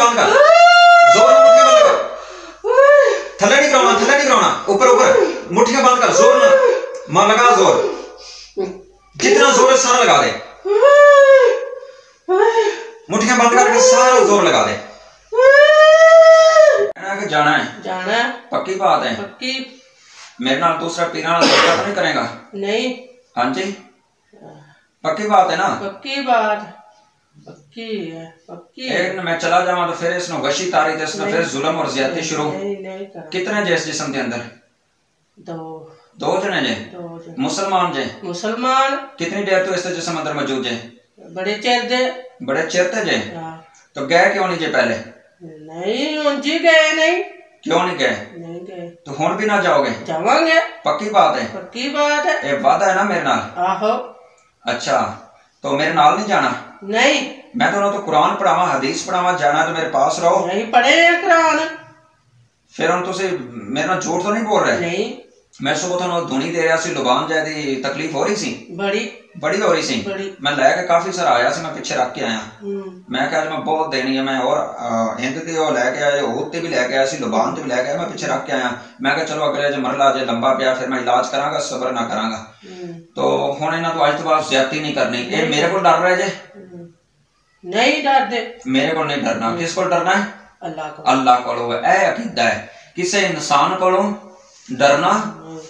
मुठ्ठियाँ ज़ोर में बंद कर। थल्ले नहीं कराना थल्ले नहीं कराना। ऊपर ऊपर। मुठ्ठियाँ बंद कर ज़ोर ना। मार लगा ज़ोर। जितना ज़ोर है सारा लगा दे। मुठ्ठियाँ बंद करके सारा ज़ोर लगा दे। जाना है। जाना है। पक्की बात है। पक्की। मेरे नाल दूसरा तो नहीं करेगा? नहीं। हाँ जी। पक्की बात है ना? पक्की बात। पक्की है पक्की है। मैं चला जावा तो फिर इसने गशी तारी तो इसने फिर जुल्म और ज्यादती शुरू। नहीं नहीं करा। कितने जे इस जिस्म के अंदर? दो। दो जने जे दो जन। मुसलमान जे मुसलमान। कितनी देर तो इस जिस्म अंदर मौजूद जे बड़े चेर दे। बड़े चिरते जे हाँ। तो गए क्यों नहीं जे पहले? नहीं उंजी गए नहीं। क्यों नहीं गए? नहीं गए। तो हुन भी ना जाओगे? जावांगे। पक्की बात है। पक्की बात है। ये वादा है ना मेरे नाल? आहो। अच्छा। तो मेरे नाल नहीं जाना नहीं मैं तो, तो कुरान पढ़ावा हदीस पढ़ावा जाना तो मेरे पास रहो नहीं पढ़े कुरान फिर हम तुम मेरे नाल झूठ तो नहीं बोल रहे नहीं ਮੈਂ ਸਗੋਂ ਤੁਹਾਨੂੰ ਧੁਣੀ ਦੇ ਰਿਹਾ ਸੀ ਲੁਬਾਨ ਜੈ ਦੀ ਤਕਲੀਫ ਹੋ ਰਹੀ ਸੀ ਬੜੀ ਬੜੀ ਹੋ ਰਹੀ ਸੀ ਮੈਂ ਲੈ ਕੇ ਕਾਫੀ ਸਾਰਾ ਆਇਆ ਸੀ ਮੈਂ ਪਿੱਛੇ ਰੱਖ ਕੇ ਆਇਆ ਮੈਂ ਕਿਹਾ ਅੱਜ ਮੈਂ ਬਹੁਤ ਦੇਣੀ ਹੈ ਮੈਂ ਹੋਰ ਹਿੰਦ ਤੇ ਉਹ ਲੈ ਕੇ ਆਇਆ ਉਹ ਤੇ ਵੀ ਲੈ ਕੇ ਆਇਆ ਸੀ ਲੁਬਾਨ ਤੇ ਵੀ ਲੈ ਕੇ ਆਇਆ ਮੈਂ ਪਿੱਛੇ ਰੱਖ ਕੇ ਆਇਆ ਮੈਂ ਕਿਹਾ ਚਲੋ ਅਗਲੇ ਜੇ ਮਰਲਾ ਜੇ ਲੰਬਾ ਪਿਆ ਫਿਰ ਮੈਂ ਇਲਾਜ ਕਰਾਂਗਾ ਸਬਰ ਨਾ ਕਰਾਂਗਾ ਤੋ ਹੁਣ ਇਹਨਾਂ ਤੋਂ ਅੱਜ ਤੋਂ ਬਾਅਦ ਜ਼ਿਆਦਤੀ ਨਹੀਂ ਕਰਨੀ ਇਹ ਮੇਰੇ ਕੋਲ ਡਰ ਰਿਹਾ ਜੇ ਨਹੀਂ ਡਰਦੇ ਮੇਰੇ ਕੋਲ ਨਹੀਂ ਡਰਨਾ ਕਿਸ ਕੋਲ ਡਰਨਾ ਹੈ ਅੱਲਾਹ ਕੋਲ ਅੱਲਾਹ ਕੋਲ ਇਹ ਅਕੀਦਾ ਹੈ ਕਿਸੇ ਇਨਸਾਨ ਕੋਲੋਂ ਡਰਨਾ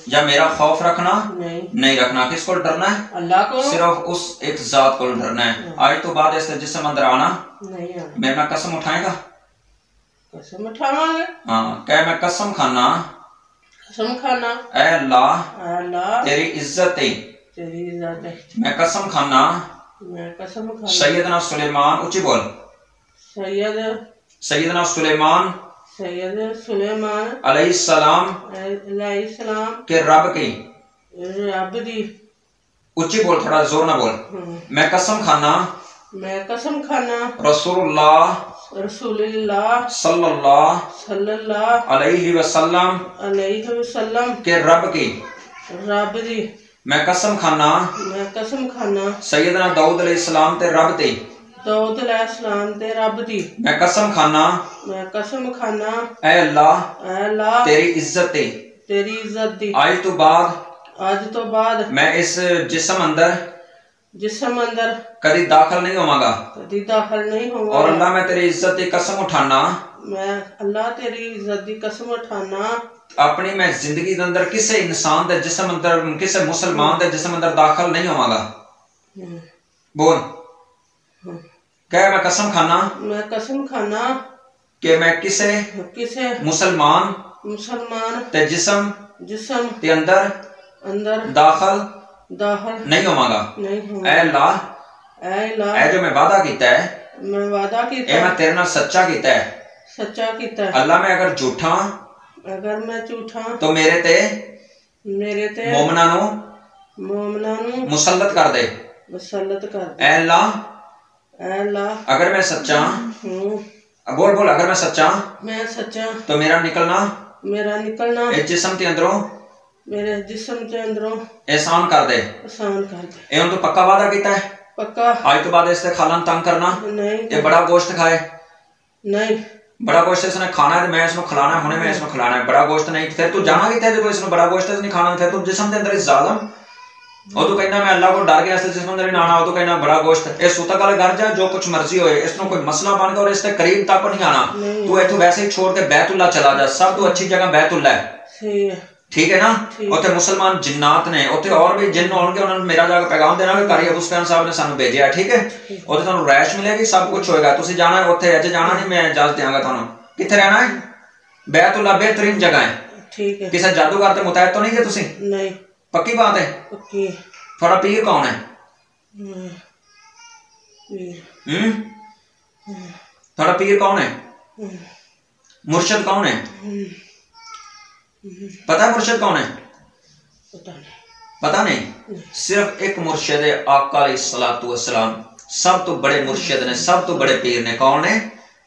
या मेरा खौफ रखना? नहीं, नहीं रखना। किस को डरना है? अल्लाह को? सिर्फ़ उस एक जात को डरना है। हाँ। आज तो बाद ऐसे जिससे मंदिर आना। नहीं मेरे ना कसम उठाएगा? कसम उठावांगे हाँ। कह मैं कसम खाना। कसम खाना। ए अल्लाह तेरी इज़्ज़त। है तेरी इज़्ज़त। मैं कसम खाना। मैं कसम खाना। सैयदना सुलेमान उची बोल। सैयद। सैयदना सुलेमान सैयद सुलेमान अलैहिस्सलाम के रब की। रब दी। ऊँची बोल थोड़ा ज़ोर ना बोल। हम्म, मैं कसम खाना मैं कसम खाना रसूलुल्लाह रसूलुल्लाह सल्लल्लाहु सल्लल्लाहु अलैहि वसल्लम अलैहि वसल्लम के रब की। रब दी। मैं कसम खाना मैं कसम खाना सैयदना दाऊद अलैहिस्सलाम ते रब ते दाऊद अलैहिस्सलाम ते रब दी मैं कसम खाना मैं कसम खाना ऐ अल्लाह ऐ अल्लाह तेरी इज्जत ते तेरी इज्जत दी आज तो बाद ਅੱਜ ਤੋਂ ਬਾਅਦ मैं इस जिस्म अंदर जिसम अंदर कभी दाखिल नहीं होवांगा कदी दाखिल नहीं और होगा अल्लाह मैं तेरी इज्जत की कसम उठाना मैं अल्लाह तेरी इज्जत दी कसम उठाना अपनी मैं जिंदगी के अंदर किसी इंसान दे जिस्म अंदर किसी मुसलमान दे जिस्म अंदर दाखिल नहीं होवांगा हम्म, बोल हम्म। कह मैं कसम खाना। मैं कसम खाना। के मैं किसे? किसे? मुसलमान। मुसलमान। ते जिसम। जिसम। ते अंदर। अंदर। दाखल। दाखल। नहीं होवांगा। नहीं होवांगा। ला अल्लाह। ऐ अल्लाह। जो मैं वादा कीता है मैं वादा कीता ऐ मैं तेरे नाल सच्चा कीता है। सच्चा कीता है। अल्लाह मैं अगर झूठा अगर मैं झूठा तो मेरे ते मेरे ते मोमना नु मोमना नु मुसल्लत कर दे। मुसल्लत कर दे। ए ला अगर मैं सच्चा हूँ हम्म। बोल बोल अगर मैं सच्चा मैं सच्चा तो मेरा निकलना। मेरा निकलना। इस जिस्म के अंदरों मेरे जिसम के अंदरों। एहसान कर दे। एहसान कर दे। एवं तो पक्का वादा किया है? पक्का। आज तो बाद इससे खालन तंग करना। नहीं। ये बड़ा गोश्त खाए। नहीं। बड़ा गोश्त इसने खाना है तो मैं इसको खिलाना है होने मैं इसको खिलाना है। बड़ा गोश्त नहीं फिर तू जाना कितने देखो इसने बड़ा गोश्त नहीं खाना फिर तू जिसम के अंदर इस जालम ਜਿਸਮ ਦੇ ਅੰਦਰ ਇਸ ਜ਼ਾਲਮ ਉਹ ਤੂੰ ਕਹਿੰਦਾ ਮੈਂ ਅੱਲਾਹ ਕੋਲ ਡਰ ਗਿਆ ਇਸ ਤੇ ਜਿਸਮ ਅੰਦਰ ਹੀ ਨਾ ਆਣਾ ਉਹ ਤੂੰ ਕਹਿੰਦਾ ਬੜਾ ਗੋਸ਼ਤ ਇਹ ਸੂਤਾ ਕਾਲੇ ਘਰ ਜਾ ਜੋ ਕੁਝ ਮਰਜ਼ੀ ਹੋਏ ਇਸ ਨੂੰ ਕੋਈ ਮਸਲਾ ਬਣ ਕੇ ਔਰ ਇਸ ਤੇ ਕਰੀਬ ਤੱਕ ਨਹੀਂ ਆਣਾ नहीं ਤੂੰ ਇੱਥੋਂ ਵੈਸੇ ਹੀ ਛੋੜ ਕੇ ਬੈਤੁੱਲਾ ਚਲਾ ਜਾ ਸਭ ਤੋਂ ਅੱਛੀ ਜਗ੍ਹਾ ਬੈਤੁੱਲਾ ਹੈ सही है ਠੀਕ ਹੈ ਨਾ ਠੀਕ। ਉੱਥੇ ਮੁਸਲਮਾਨ ਜਿੰਨਾਤ ਨੇ ਉੱਥੇ ਹੋਰ ਵੀ ਜਿੰਨ ਹੋਣਗੇ ਉਹਨਾਂ ਨੂੰ ਮੇਰਾ ਜਾ ਕੇ ਪੈਗਾਮ ਦੇਣਾ ਕਿ ਕਾਰੀ ਅਬੂ ਸੁਫਿਆਨ ਸਾਹਿਬ ਨੇ ਸਾਨੂੰ ਭੇਜਿਆ ਠੀਕ ਹੈ ਉੱਥੇ ਤੁਹਾਨੂੰ ਰੈਸ਼ ਮਿਲੇਗੀ ਸਭ ਕੁਝ ਹੋਏਗਾ ਤੁਸੀਂ ਜਾਣਾ ਹੈ ਉੱਥੇ ਅੱਜ ਜਾਣਾ ਨਹੀਂ ਮੈਂ ਇਜਾਜ਼ਤ ਦਿਆਂਗਾ ਤੁਹਾਨੂੰ ਕਿੱਥੇ ਰਹਿਣਾ ਹੈ ਬੈਤੁੱਲਾ ਬਿਹਤਰੀਨ ਜਗ੍ਹਾ ਹੈ ठीक है ਕਿਸੇ ਜਾਦੂਗਰ ਤੇ ਮੁਤਾਇਦ ਤਾਂ ਨਹੀਂ ਜੇ ਤੁਸੀਂ नहीं पक्की बात है? पक्की। थोड़ा पीर कौन है हम्म। थोड़ा पीर कौन है मुर्शद कौन है पता है मुर्शद कौन है? पता नहीं। पता नहीं? सिर्फ़ एक मुर्शद है आका सलातू असलाम सब तो बड़े मुर्शद ने सब तो बड़े पीर ने। कौन है?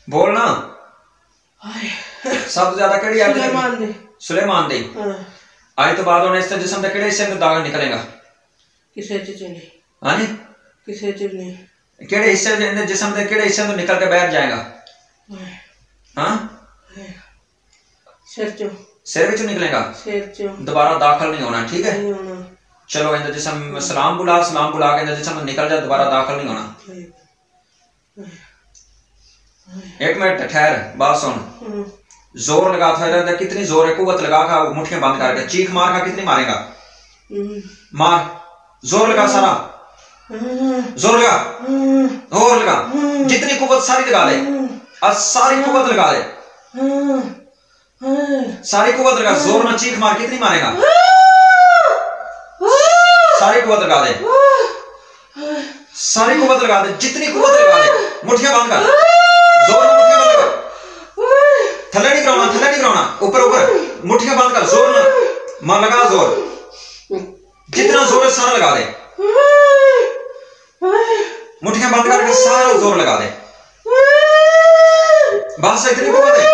ਆਇਤ ਦੀ ਤਕਲੀਫ ਹੋਈ ਹਾਂ। ਹਾਂ ਬੋਲ ਨਾ ਹਾਏ ਸਭ ਤੋਂ ਜ਼ਿਆਦਾ ਕਿਹੜੀ ਆਇਤ ਦੀ ਤਕਲੀਫ? ਸੁਲੇਮਾਨ ਦੇ ਸੁਲੇਮਾਨ ਦੀ ਹਾਂ ਅੱਜ ਤੋਂ ਬਾਅਦ ਹੁਣ ਇਸ ਤੇ ਜਿਸਮ ਦੇ ਕਿਹੜੇ ਹਿੱਸੇ ਨੂੰ ਦਾਗ ਨਿਕਲੇਗਾ ਕਿਸੇ ਚ ਚ ਨਹੀਂ ਹਾਂਜੀ ਕਿਸੇ ਚ ਨਹੀਂ ਕਿਹੜੇ ਹਿੱਸੇ ਦੇ ਅੰਦਰ ਜਿਸਮ ਦੇ ਕਿਹੜੇ ਹਿੱਸੇ ਤੋਂ ਨਿਕਲ ਕੇ ਬਾਹਰ ਜਾਏਗਾ ਹਾਏ, ਹਾਂ ਹਾਏ। ਸਿਰ ਚ ਸਿਰ ਵਿੱਚੋਂ ਨਿਕਲੇਗਾ ਸਿਰ ਚ दोबारा दाखिल नहीं होना ठीक है ਨਹੀਂ ਹੋਣਾ चलो इंदर जिसम सलाम बुला सलाम बुला के इंदर जिसम निकल जाए दोबारा दाखिल नहीं होना ਹਾਏ। एक मिनट ठहर बात सुन। ज़ोर लगा था कितनी ज़ोर है? कुवत लगा खा मुठ्ठियाँ बंद करके चीख मार खा कितनी मारेगा? मार। ज़ोर लगा सारा। ज़ोर लगा। और लगा। जितनी कुवत सारी लगा दे और सारी कुवत लगा हम्म, सारी कुवत लगा ज़ोर में चीख मार कितनी मारेगा? सारी कुवत लगा दे। सारी कुवत लगा दे जितनी कुवत लगा दे। मुठ्ठियाँ बंद कर ज़ोर में मुठ्ठियाँ बंद कर थल्ले नहीं कराना थल्ले नहीं कराना ऊपर ऊपर मुठ्ठियाँ बंद कर, ज़ोर ना। मार लगा ज़ोर। जितना ज़ोर है, सारा लगा दे। मुठ्ठियाँ बंद करके सारा ज़ोर लगा दे। बस, इतनी कुवत है।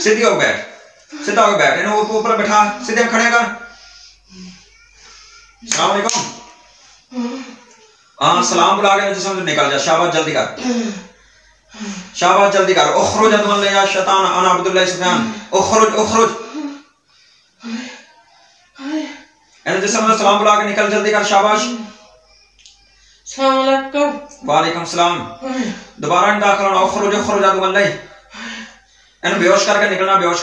सीधी हो बैठ। सीधा हो बैठ। इन्हें ऊपर बैठा। सीधे खड़े कर। सलाम अलैकुम। हाँ सलाम बुला के जिसम से निकल जा। शाबाश जल्दी कर। शाबाश जल्दी कर। उखरुज अदमन या शैतान। अना अब्दुल्लाह सुफयान। उखरुज उखरुज। इन्हें जिसम से सलाम बुला के निकल जल्दी कर शाबाश। सलाम अलैकुम वालेकुम सलाम। दोबारा दाखिल होना उखरुज उखरुज अदमन इन्हें बेहोश करके निकलना बेहोश